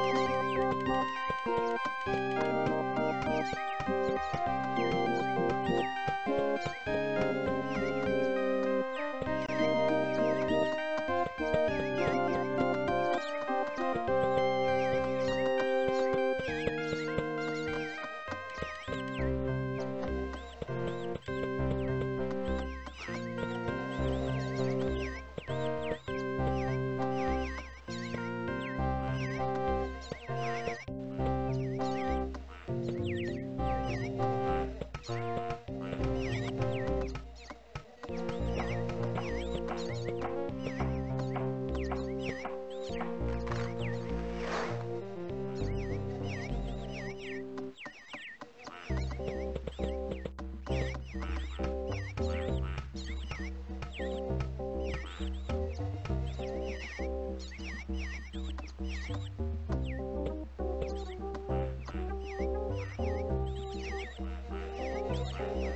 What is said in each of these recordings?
Thank you. you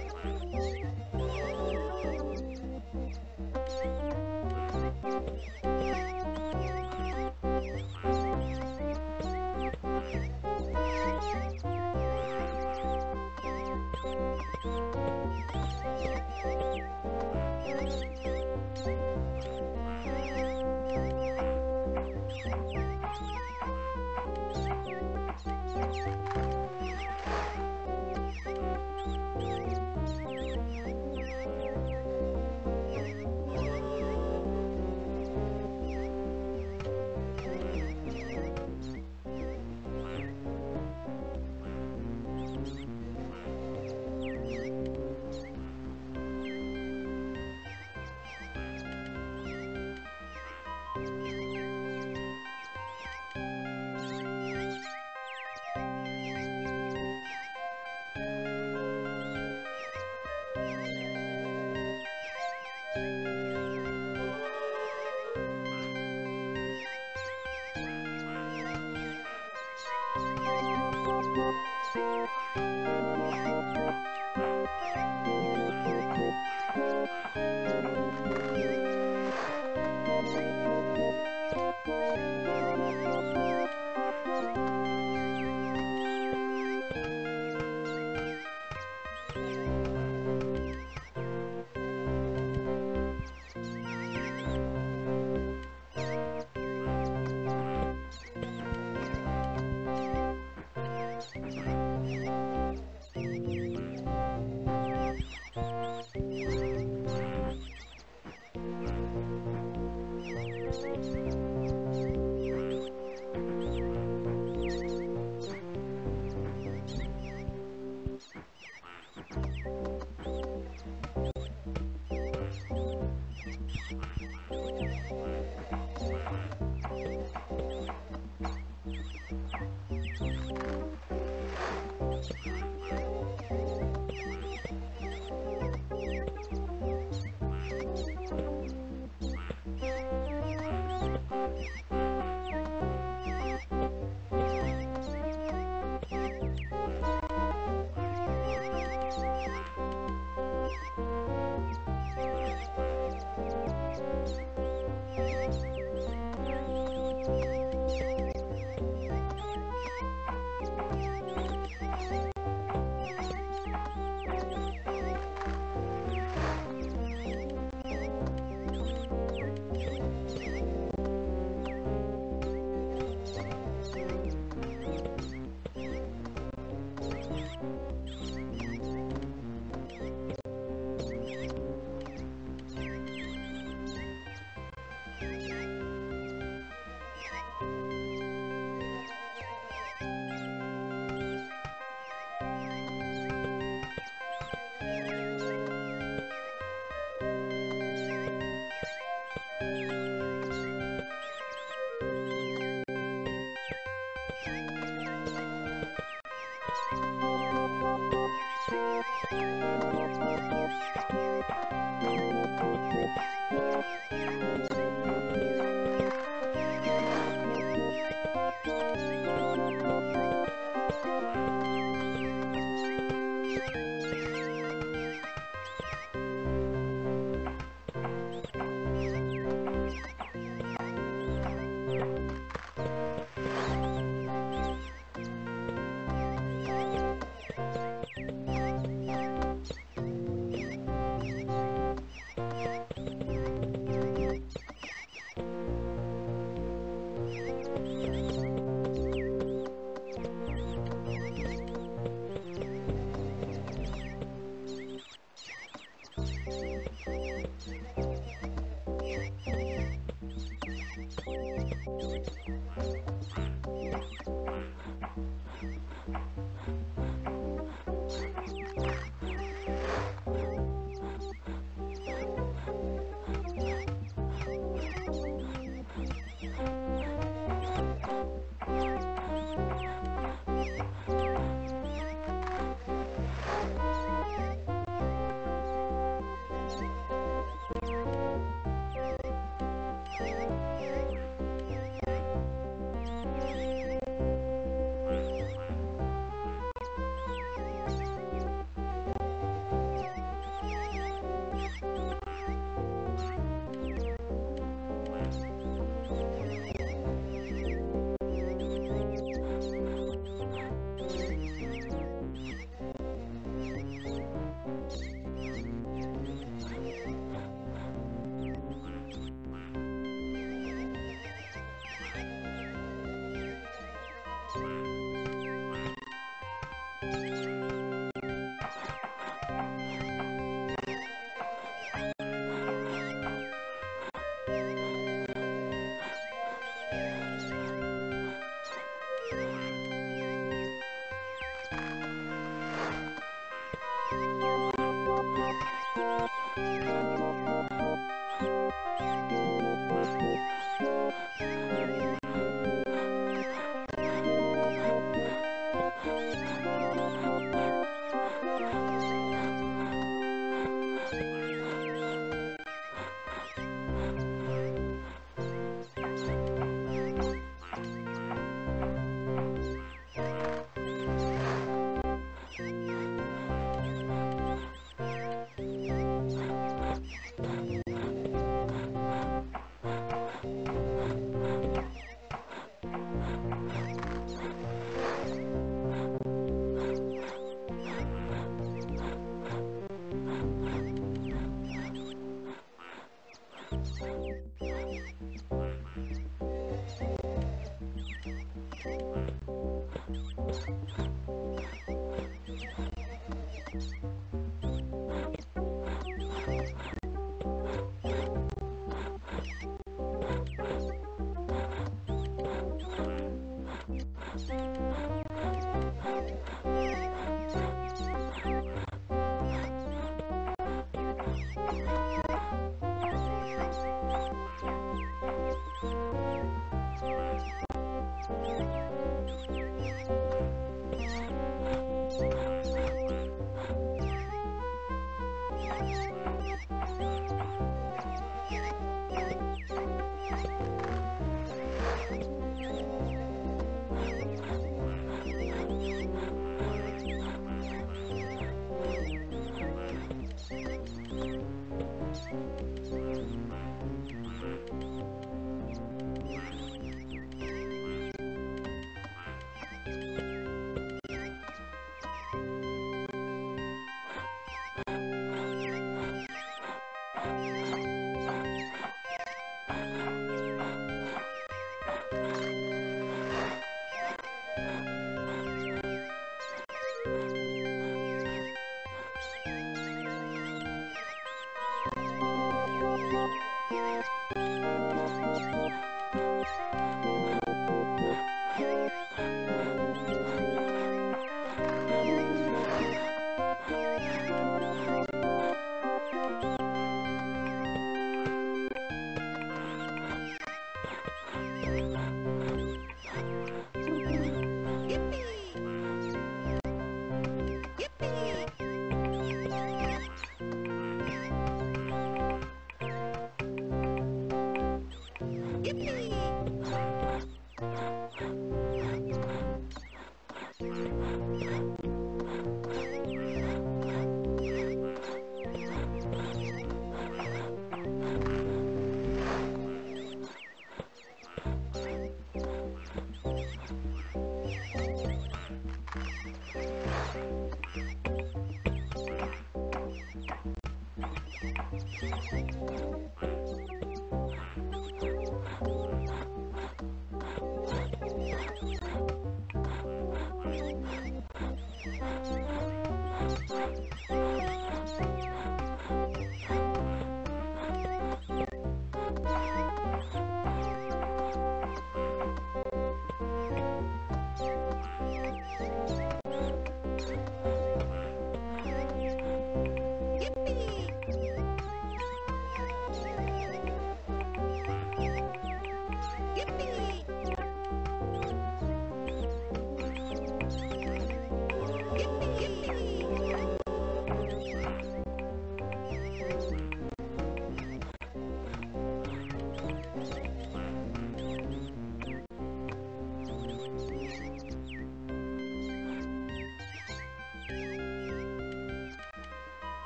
Bye.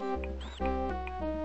うん。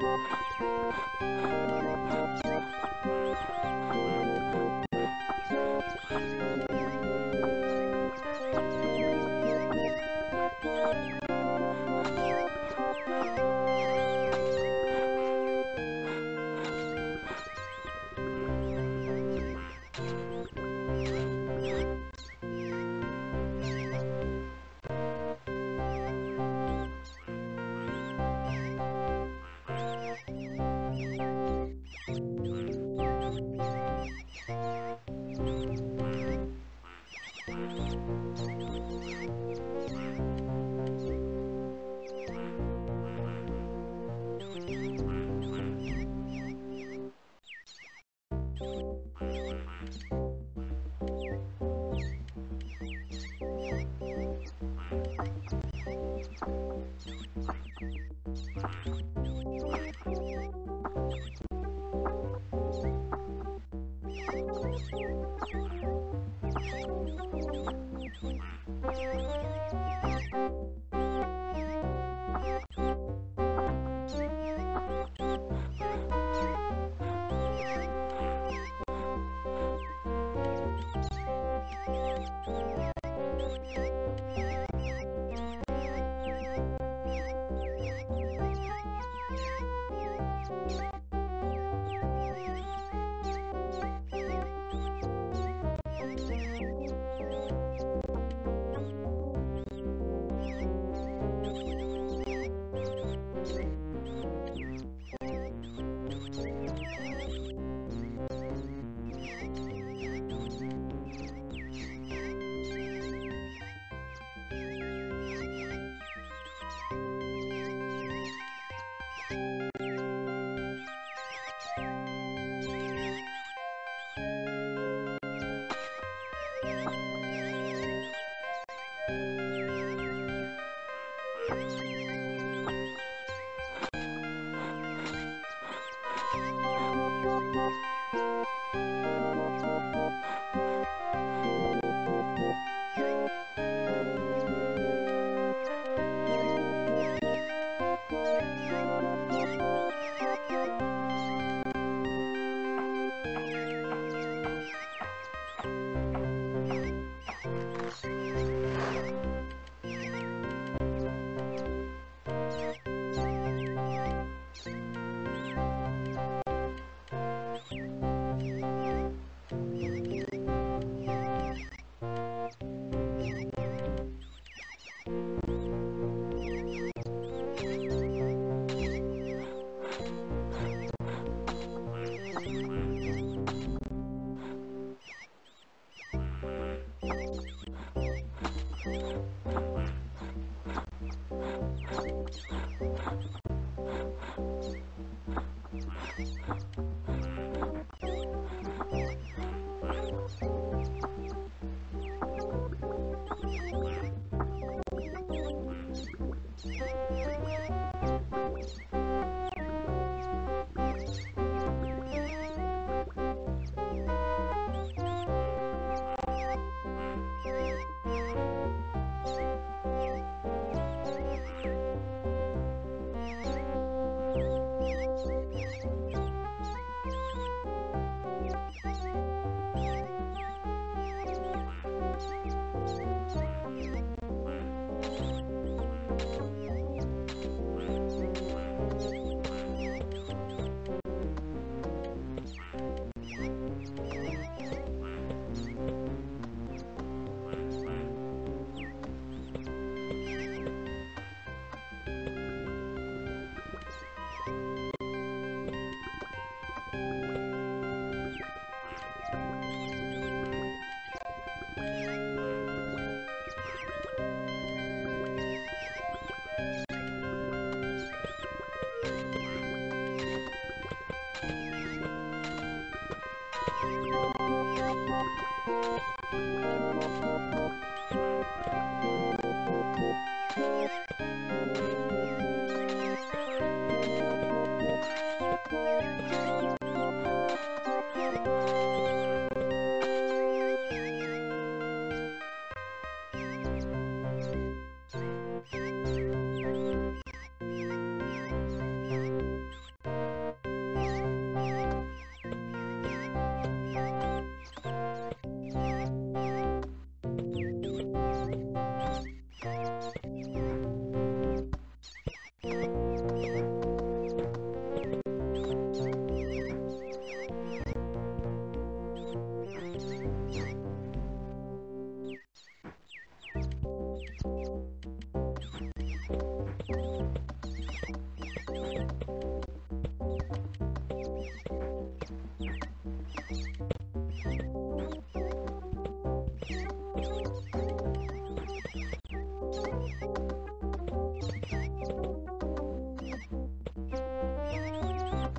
Thank you. Thank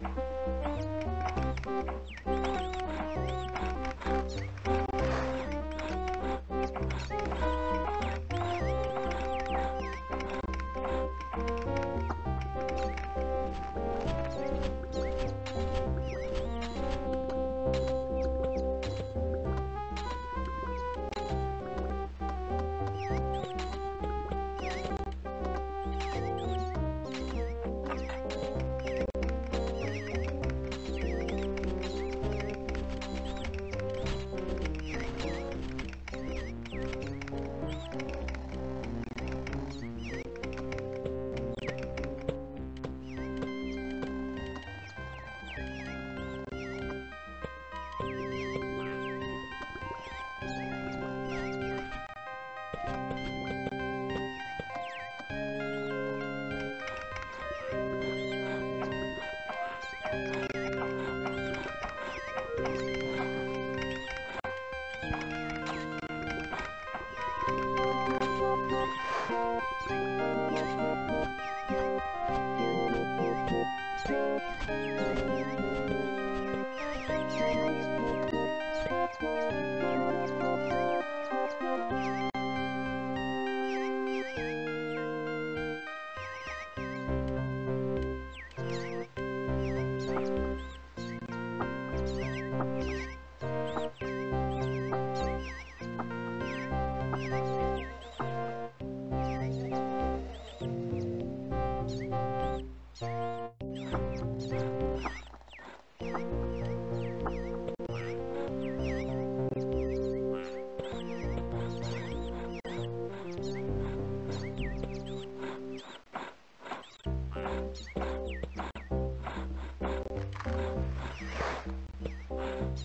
Thank you.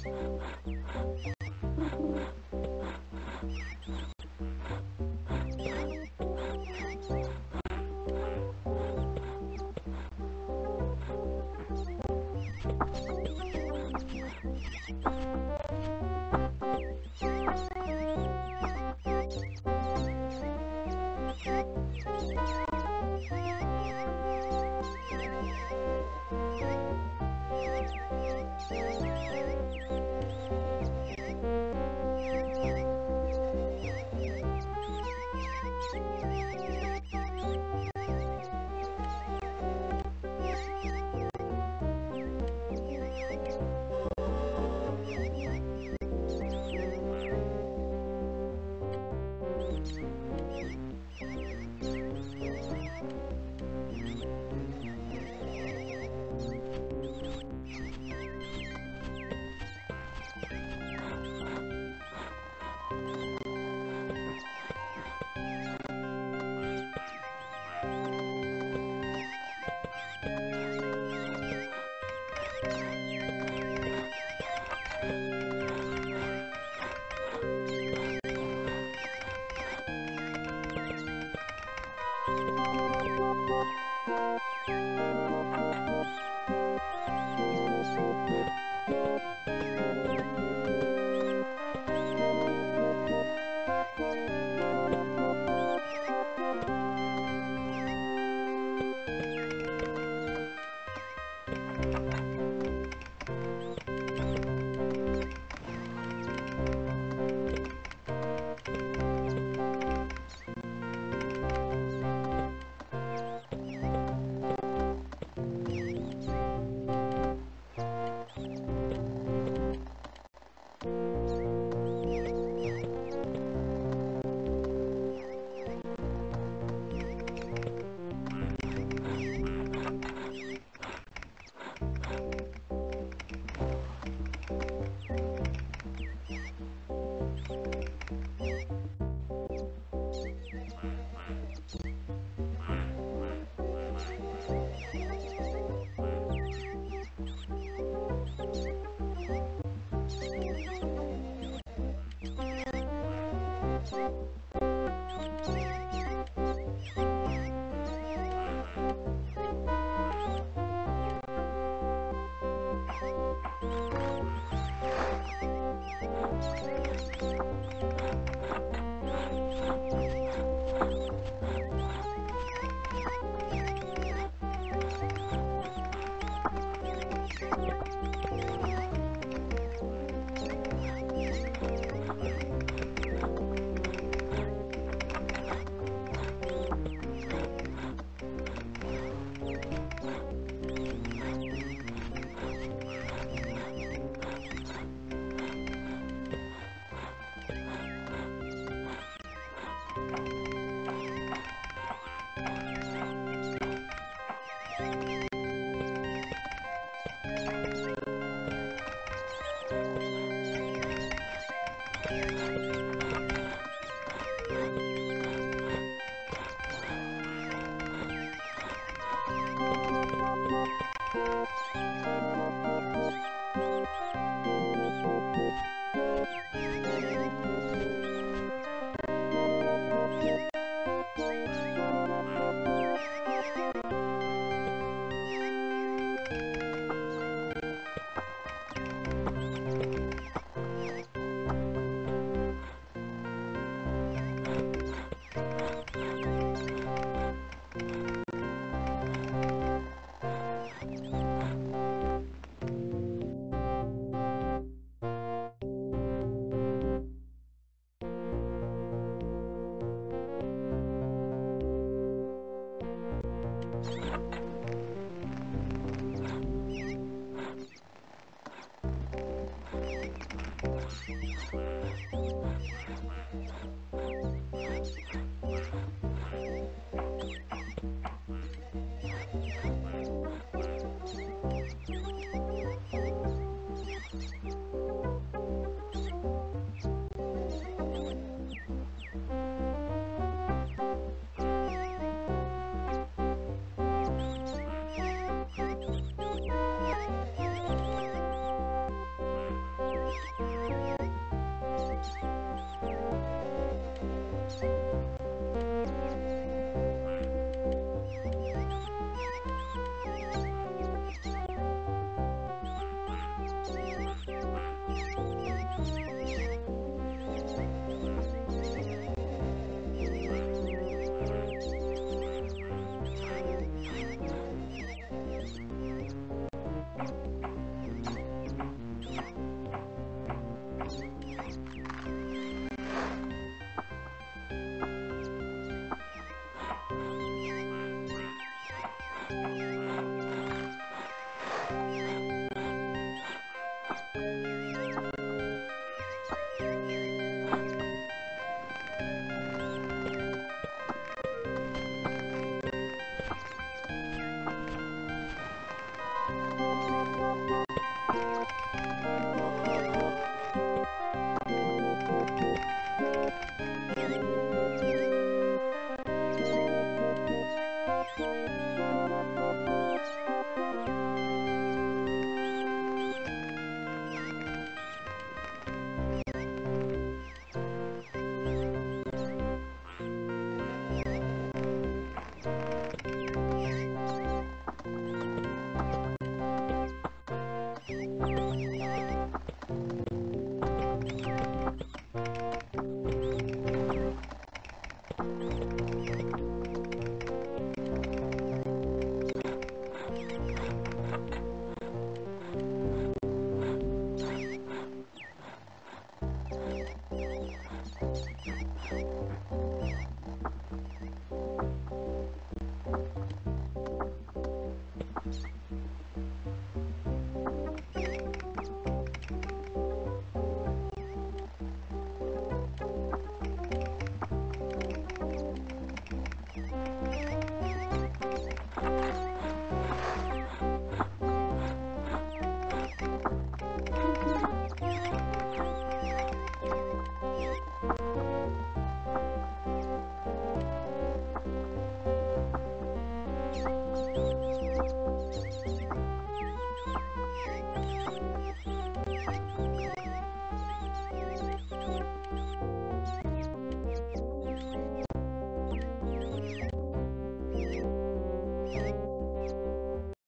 else.